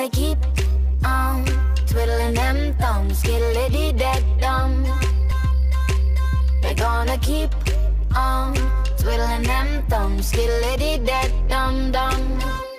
They keep on twiddling them thumbs, skiddly dead dumb. They gonna keep on twiddling them thumbs, skiddly dead dumb dumb.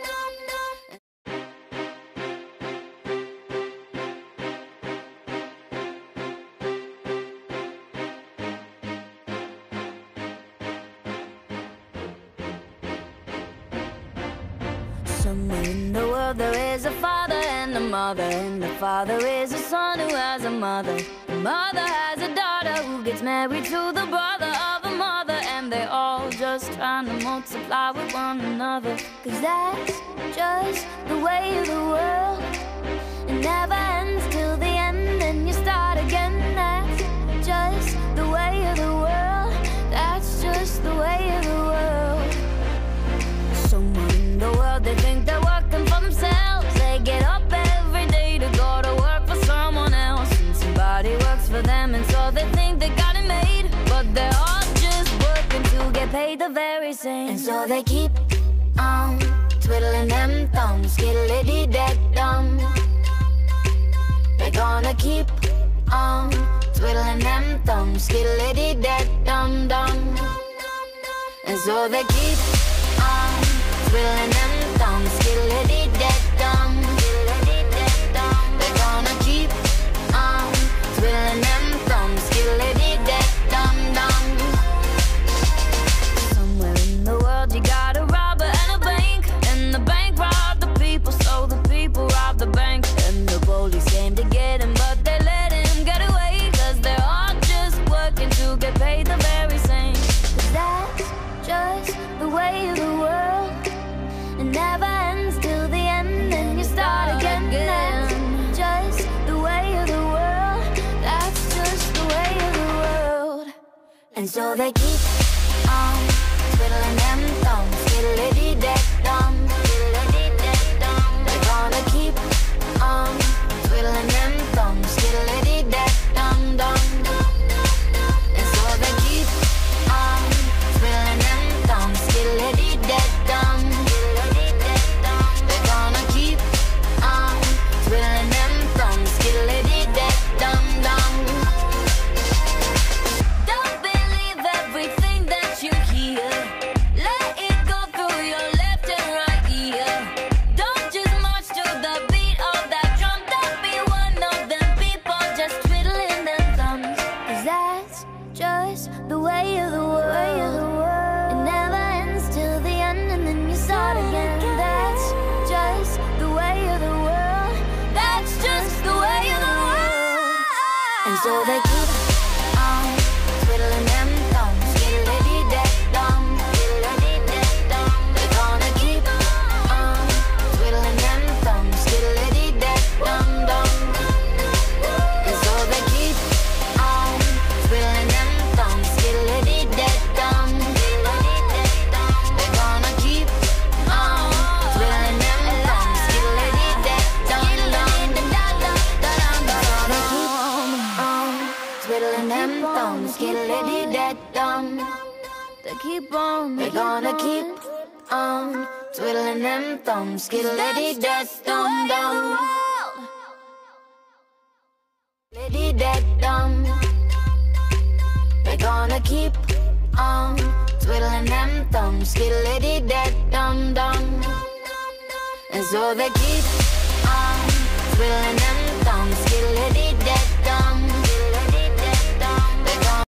In. The world there is a father and a mother And the father is a son who has a mother. The mother has a daughter who gets married to the brother of a mother And they all just trying to multiply with one another. Cause that's just the way of the world very same. And so they keep on twiddling them thumbs, skillety dead dumb. They're gonna keep on twiddling them thumbs, skillety dead dumb dumb. And so they keep on twiddling them. And so they keep on twiddling them thumbs. so they skillity that dumb. They keep on, they gonna keep on twiddling them thumbs, skillity that dumb dumb. Skillity that dumb. They gonna keep on twiddling them thumbs, skillity that dumb dumb. And so they keep on twiddling them.